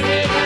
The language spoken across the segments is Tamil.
Yeah.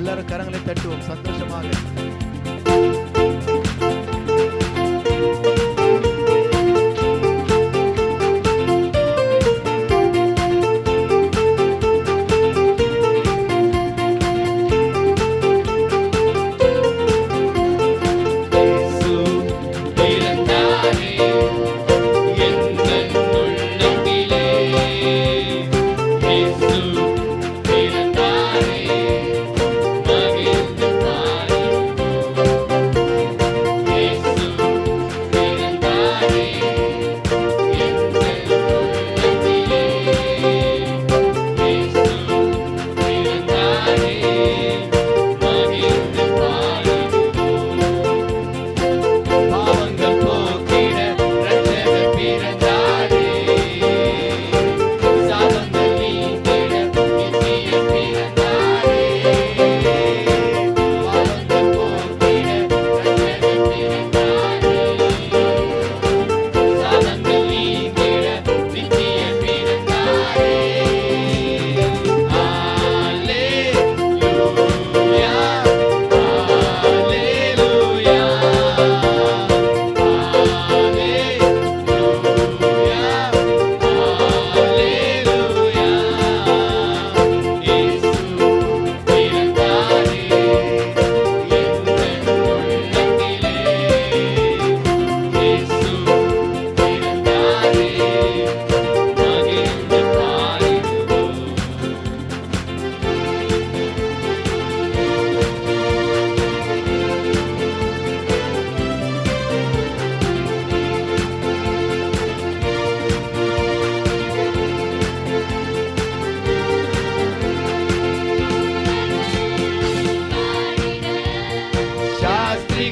எல்லாரும் கரங்களை தட்டுவோம் சந்தோஷமாக.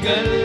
끝.